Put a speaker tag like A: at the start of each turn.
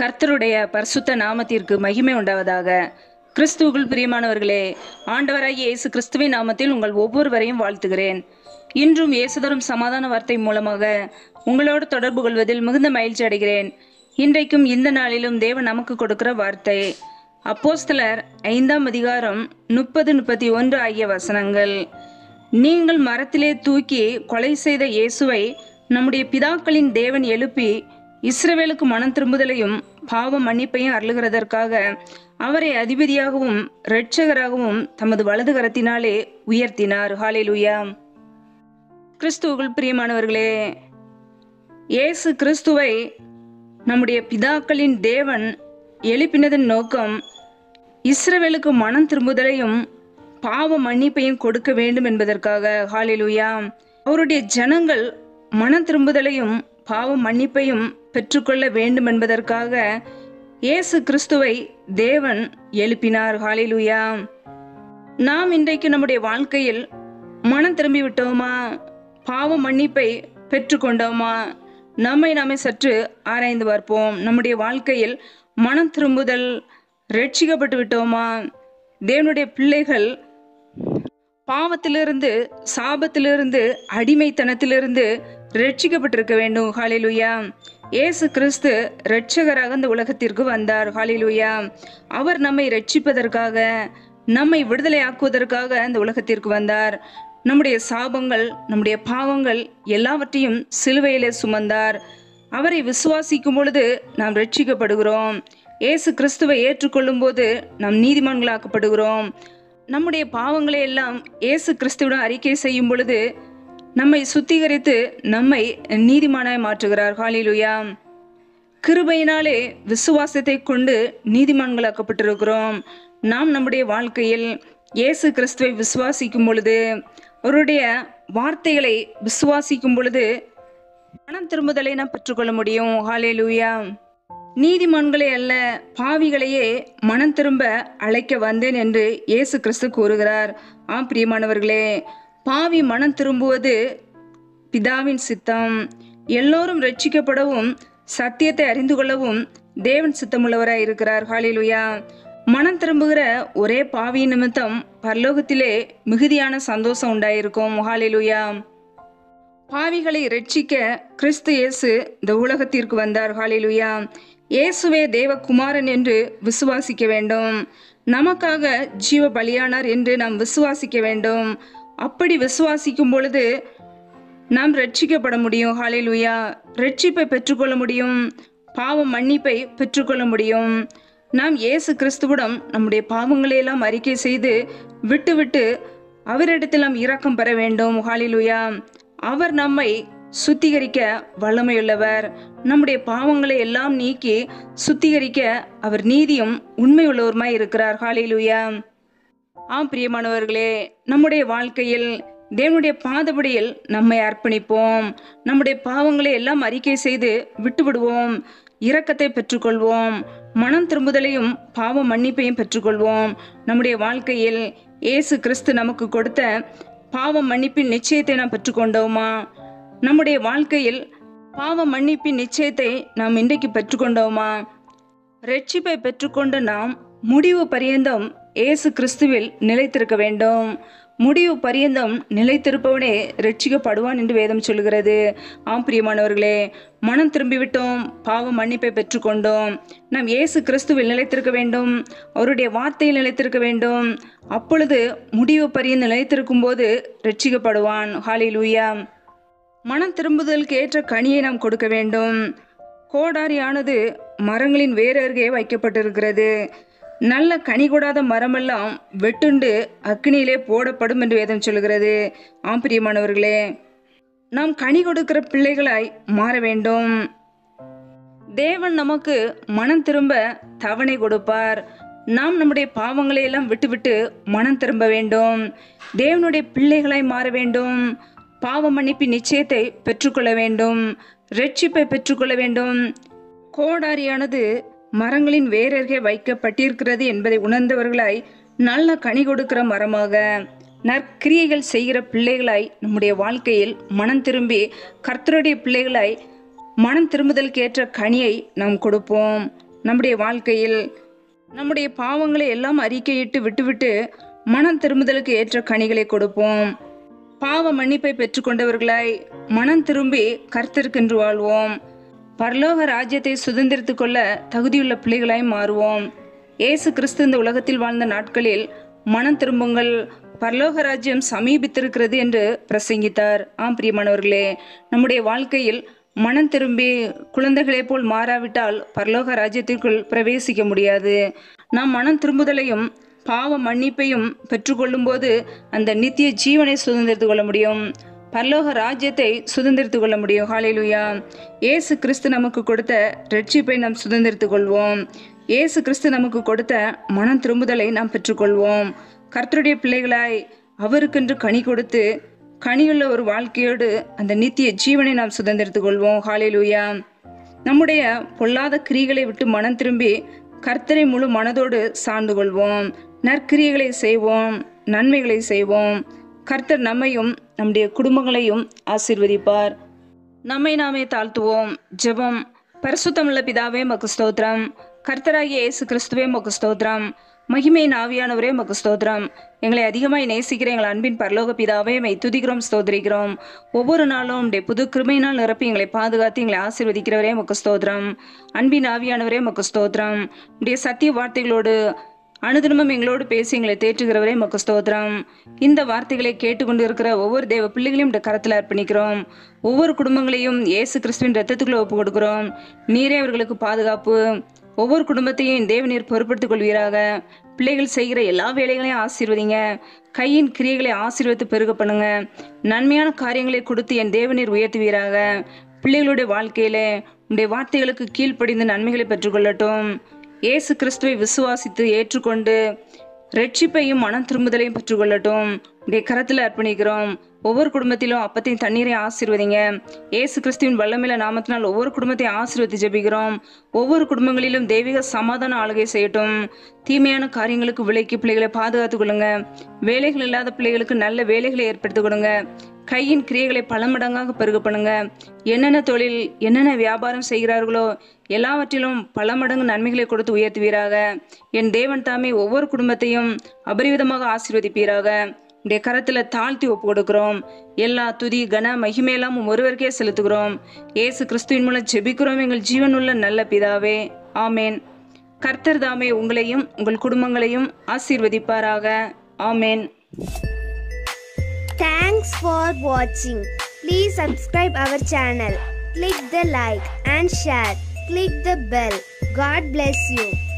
A: கர்த்தருடைய பரிசுத்த நாமத்திற்கு மகிமை உண்டாவதாக. கிறிஸ்துவுக்குள் பிரியமானவர்களே ஆண்டவராகிய இயேசு கிறிஸ்துவின் நாமத்தில் உங்கள் ஒவ்வொருவரையும் வாழ்த்துகிறேன். இன்றும் இயேசுதரும் சமாதான வார்த்தை மூலமாக உங்களோடு தொடர்பு கொள்வதில் மிகுந்த மகிழ்ச்சி அடைகிறேன். இன்றைக்கும் இந்த நாளிலும் தேவன் நமக்கு கொடுக்கிற வார்த்தை அப்போஸ்தலர் ஐந்தாம் அதிகாரம் முப்பது முப்பத்தி ஒன்று ஆகிய வசனங்கள். நீங்கள் மரத்திலே தூக்கி கொலை செய்த இயேசுவை நம்முடைய பிதாக்களின் தேவன் எழுப்பி இஸ்ரவேலுக்கு மனம் திரும்புதலையும் பாவ மன்னிப்பையும் அருளுகிறதற்காக அவரை அதிபதியாகவும் இரட்சகராகவும் தமது வலது கரத்தினாலே உயர்த்தினார். ஹalleluya. கிறிஸ்துவுக்குள் பிரியமானவர்களே இயேசு கிறிஸ்துவை நம்முடைய பிதாக்களின் தேவன் எழுப்பினதன் நோக்கம் இஸ்ரவேலுக்கு மனம் திரும்புதலையும் பாவ மன்னிப்பையும் கொடுக்க வேண்டும் என்பதற்காக. ஹாலிலுயா அவருடைய ஜனங்கள் மனம் திரும்புதலையும் பாவ மன்னிப்பையும் பெற்றுக்கொள்ள வேண்டும் என்பதற்காக இயேசு கிறிஸ்துவை தேவன் எழுப்பினார். ஹாலிலுயா நாம் இன்றைக்கு நம்முடைய வாழ்க்கையில் மனம் திரும்பி விட்டோமா பாவ மன்னிப்பை பெற்றுக்கொண்டோமா? நம்மை நாமே சற்று ஆராய்ந்து பார்ப்போம். நம்முடைய வாழ்க்கையில் மனம் திரும்புதல் ரட்சிக்கப்பட்டு விட்டோமா? தேவனுடைய பிள்ளைகள் பாவத்திலிருந்து சாபத்திலிருந்து அடிமைத்தனத்திலிருந்து ரட்சிக்கப்பட்டிருக்க வேண்டும். ஹாலிலுயா இயேசு கிறிஸ்து இரட்சகராக இந்த உலகத்திற்கு வந்தார். ஹalleluya. அவர் நம்மை ரட்சிப்பதற்காக நம்மை விடுதலையாக்குவதற்காக இந்த உலகத்திற்கு வந்தார். நம்முடைய சாபங்கள் நம்முடைய பாவங்கள் எல்லாவற்றையும் சிலுவையிலே சுமந்தார். அவரை விசுவாசிக்கும் பொழுது நாம் ரட்சிக்கப்படுகிறோம் இயேசு கிறிஸ்துவை ஏற்றுக்கொள்ளும் போது நாம் நீதிமான்களாக்கப்படுகிறோம். நம்முடைய பாவங்களை எல்லாம் இயேசு கிறிஸ்துவிடம் அறிக்கை செய்யும் பொழுது நம்மை சுத்திகரித்து நம்மை நீதிமானாய் மாற்றுகிறார். ஹாலிலுயா கிருபையினாலே விசுவாசத்தை கொண்டு நீதிமான்களாக்கப்பட்டிருக்கிறோம். நாம் நம்முடைய வாழ்க்கையில் இயேசு கிறிஸ்துவை விசுவாசிக்கும் பொழுது அவருடைய வார்த்தைகளை விசுவாசிக்கும் பொழுது மனம் திரும்புதலை நாம் பெற்றுக்கொள்ள முடியும். ஹalleluya. நீதிமான்களை அல்ல பாவிகளையே மனம் திரும்ப அழைக்க வந்தேன் என்று இயேசு கிறிஸ்து கூறுகிறார். ஆம் பிரியமானவர்களே பாவி மனம் திரும்புவது பிதாவின் சித்தம். எல்லோரும் ரட்சிக்கப்படவும் சத்தியத்தை அறிந்து கொள்ளவும் தேவன் சித்தமுள்ளவராய் இருக்கிறார். ஹாலிலுயா மனம் திரும்புகிற ஒரே பாவி நிமித்தம் பரலோகத்திலே மிகுதியான சந்தோஷம் உண்டாயிருக்கும். ஹாலிலுயா பாவிகளை ரட்சிக்க கிறிஸ்து இயேசு இந்த உலகத்திற்கு வந்தார். ஹாலிலுயா இயேசுவே தேவகுமாரன் என்று விசுவாசிக்க வேண்டும். நமக்காக ஜீவ பலியானார் என்று நாம் விசுவாசிக்க வேண்டும். அப்படி விசுவாசிக்கும் பொழுது நாம் ரட்சிக்கப்பட முடியும். ஹalleluya ரட்சிப்பை பெற்றுக்கொள்ள முடியும். பாவம் மன்னிப்பை பெற்றுக்கொள்ள முடியும். நாம் இயேசு கிறிஸ்துவிடம் நம்முடைய பாவங்களை எல்லாம் அறிக்கை செய்து விட்டுவிட்டு அவரிடத்தில் நாம் இரக்கம் பெற வேண்டும். ஹாலிலுயா அவர் நம்மை சுத்திகரிக்க வல்லமையுள்ளவர். நம்முடைய பாவங்களை எல்லாம் நீக்கி சுத்திகரிக்க அவர் நீதியும் உண்மையுள்ளவருமாய் இருக்கிறார். ஹாலிலுயா ஆம் பிரியமானவர்களே நம்முடைய வாழ்க்கையில் தேவனுடைய பாதபடியில் நம்மை அர்ப்பணிப்போம். நம்முடைய பாவங்களை எல்லாம் அறிக்கை செய்து விட்டு விடுவோம் இரக்கத்தை பெற்றுக்கொள்வோம். மனம் திரும்புதலையும் பாவ மன்னிப்பையும் பெற்றுக்கொள்வோம். நம்முடைய வாழ்க்கையில் இயேசு கிறிஸ்து நமக்கு கொடுத்த பாவ மன்னிப்பின் நிச்சயத்தை நாம் பெற்றுக்கொண்டோமா? நம்முடைய வாழ்க்கையில் பாவ மன்னிப்பின் நிச்சயத்தை நாம் இன்றைக்கு பெற்றுக்கொண்டோமா? ரட்சிப்பை பெற்றுக்கொண்ட நாம் முடிவு பரியந்தம் இயேசு கிறிஸ்துவில் நிலைத்திருக்க வேண்டும். முடிவு பரியந்தம் நிலைத்திருப்பவனே ரட்சிக்கப்படுவான் என்று வேதம் சொல்கிறது ஆம் பிரியமானவர்களே மனம் திரும்பிவிட்டோம் பாவ மன்னிப்பை பெற்றுக்கொண்டோம். நாம் இயேசு கிறிஸ்துவில் நிலைத்திருக்க வேண்டும். அவருடைய வார்த்தையில் நிலைத்திருக்க வேண்டும். அப்பொழுது முடிவு பரியந்தம் நிலைத்திருக்கும் போது ரட்சிக்கப்படுவான் ஹalleluya. மனம் திரும்புதலுக்கு ஏற்ற கனியை நாம் கொடுக்க வேண்டும். கோடாரியானது மரங்களின் வேறு அருகே வைக்கப்பட்டிருக்கிறது. நல்ல கனி கூடாத மரமெல்லாம் வெட்டுண்டு அக்னியிலே போடப்படும் என்று வேதம் சொல்கிறது ஆம் பிரியமானவர்களே நாம் கனி கொடுக்கிற பிள்ளைகளாய் மாற வேண்டும். தேவன் நமக்கு மனம் திரும்ப தவணை கொடுப்பார். நாம் நம்முடைய பாவங்களை எல்லாம் விட்டுவிட்டு மனம் திரும்ப வேண்டும். தேவனுடைய பிள்ளைகளாய் மாற வேண்டும். பாவ மன்னிப்பு நிச்சயத்தை பெற்றுக்கொள்ள வேண்டும். ரட்சிப்பை பெற்றுக்கொள்ள வேண்டும். கோடாரியானது மரங்களின் வேரருகே வைக்கப்பட்டிருக்கிறது என்பதை உணர்ந்தவர்களாய் நல்ல கனி கொடுக்கிற மரமாக நற்கிரியைகள் செய்கிற பிள்ளைகளாய் நம்முடைய வாழ்க்கையில் மனம் திரும்பி கர்த்தருடைய பிள்ளைகளாய் மனம் திரும்புதலுக்கு ஏற்ற கனியை நாம் கொடுப்போம். நம்முடைய வாழ்க்கையில் நம்முடைய பாவங்களை எல்லாம் அறிக்கையிட்டு விட்டுவிட்டு மனம் திரும்புதலுக்கு ஏற்ற கனிகளை கொடுப்போம். பாவ மன்னிப்பை பெற்றுக்கொண்டவர்களாய் மனம் திரும்பி கர்த்தருக்கென்று வாழ்வோம். பரலோக ராஜ்யத்தை சுதந்திரத்துக்கொள்ள தகுதியுள்ள பிள்ளைகளாய் மாறுவோம். இயேசு கிறிஸ்து இந்த உலகத்தில் வாழ்ந்த நாட்களில் மனம் திரும்புங்கள். பரலோக ராஜ்யம் சமீபித்திருக்கிறது என்று பிரசங்கித்தார். ஆம் பிரியமானவர்களே நம்முடைய வாழ்க்கையில் மனம் திரும்பி குழந்தைகளைப் போல் மாறாவிட்டால் பரலோக ராஜ்யத்திற்குள் பிரவேசிக்க முடியாது. நாம் மனம் திரும்புதலையும் பாவ மன்னிப்பையும் பெற்றுக்கொள்ளும் போது அந்த நித்திய ஜீவனை சுதந்திரத்து கொள்ள முடியும். பரலோக ராஜ்யத்தை சுதந்திரித்து கொள்ள முடியும். ஹாலிலுயா ஏசு கிறிஸ்து நமக்கு கொடுத்த ரட்சிப்பை நாம் சுதந்திரித்து கொள்வோம். ஏசு கிறிஸ்து நமக்கு கொடுத்த மனம் திரும்புதலை நாம் பெற்றுக்கொள்வோம். கர்த்தருடைய பிள்ளைகளாய் அவருக்கென்று கனி கொடுத்து கனியுள்ள ஒரு வாழ்க்கையோடு அந்த நித்திய ஜீவனை நாம் சுதந்திரித்து கொள்வோம். ஹாலிலுயா நம்முடைய பொல்லாத கிரிகளை விட்டு மனம் திரும்பி கர்த்தரை முழு மனதோடு சார்ந்து கொள்வோம். நற்கிரியைகளை செய்வோம் நன்மைகளை செய்வோம். கர்த்தர் நம்மையும் நம்முடைய குடும்பங்களையும் ஆசீர்வதிப்பார். நம்மை நாமே தாழ்த்துவோம். ஜெபம். பரிசுத்தமுள்ள பிதாவே மக்கு ஸ்தோத்திரம். கர்த்தராகிய இயேசு கிறிஸ்துவே மக்கு ஸ்தோத்திரம். மகிமை நாவியானவரே மக்கு ஸ்தோத்திரம். எங்களை அதிகமாய் நேசிக்கிற எங்கள் அன்பின் பரலோக பிதாவே மை துதிக்கிறோம் ஸ்தோதரிக்கிறோம் ஒவ்வொரு நாளும் உடைய புது கிருமையினால் நிரப்பி எங்களை பாதுகாத்து எங்களை ஆசீர்வதிக்கிறவரே மக்கு ஸ்தோத்திரம். அன்பின் ஆவியானவரே மக்கு ஸ்தோத்திரம். உடைய சத்திய வார்த்தைகளோடு அனுதினமும் எங்களோடு பேசி எங்களை தேற்றுகிறவரே மக்கு ஸ்தோத்திரம். இந்த வார்த்தைகளை கேட்டுக்கொண்டு இருக்கிற ஒவ்வொரு தேவ பிள்ளைகளையும் இந்த கரத்தில் அர்ப்பணிக்கிறோம். ஒவ்வொரு குடும்பங்களையும் இயேசு கிறிஸ்துவின் ரத்தத்துக்குள்ள ஒப்பு கொடுக்கிறோம். நீரே அவர்களுக்கு பாதுகாப்பு. ஒவ்வொரு குடும்பத்தையும் தேவநீர் பொறுப்படுத்திக் கொள்வீராக. பிள்ளைகள் செய்கிற எல்லா வேலைகளையும் ஆசீர்வதிங்க. கையின் கிரியைகளை ஆசீர்வதித்து பெருக பண்ணுங்க. நன்மையான காரியங்களை கொடுத்து என் தேவநீர் உயர்த்துவீராக. பிள்ளைகளுடைய வாழ்க்கையில உடைய வார்த்தைகளுக்கு கீழ்ப்படிந்து நன்மைகளை பெற்றுக்கொள்ளட்டும் இயேசு கிறிஸ்துவை விசுவாசித்து ஏற்றுக்கொண்டு ரட்சிப்பையும் மனம் திரும்புதலையும் பெற்றுக்கொள்ளட்டும். உடைய கரத்தில் அர்ப்பணிக்கிறோம். ஒவ்வொரு குடும்பத்திலும் அப்பத்தையும் தண்ணீரை ஆசீர்வதிங்க. ஏசு கிறிஸ்துவின் வல்லமில்ல நாமத்தினால் ஒவ்வொரு குடும்பத்தையும் ஆசீர்வதி ஜெபிக்கிறோம். ஒவ்வொரு குடும்பங்களிலும் தெய்வீக சமாதான ஆளுகை செய்யட்டும். தீமையான காரியங்களுக்கு விலைக்கு பிள்ளைகளை பாதுகாத்துக் கொள்ளுங்க. வேலைகள் இல்லாத பிள்ளைகளுக்கு நல்ல வேலைகளை ஏற்படுத்திக் கொடுங்க. கையின் கிரியைகளை பல மடங்காக பெருக பண்ணுங்க. என்னென்ன தொழில் என்னென்ன வியாபாரம் செய்கிறார்களோ எல்லாவற்றிலும் பல மடங்கு நன்மைகளை கொடுத்து உயர்த்துவீராக. என் தேவன் தாமே ஒவ்வொரு குடும்பத்தையும் அபரிவிதமாக ஆசீர்வதிப்பீராக. உடைய கரத்துல தாழ்த்தி ஒப்பு கொடுக்கிறோம் எல்லா துதி கன மகிமையெல்லாம் ஒருவருக்கே செலுத்துகிறோம். இயேசு கிறிஸ்துவின் மூலம் ஜெபிக்கிறோம். எங்கள் ஜீவனுள்ள நல்ல பிதாவே. ஆமேன். கர்த்தர் தாமே உங்களையும் உங்கள் குடும்பங்களையும் ஆசீர்வதிப்பாராக. ஆமேன்.
B: Thanks for watching. Please subscribe our channel. Click the like and share. Click the bell. God bless you.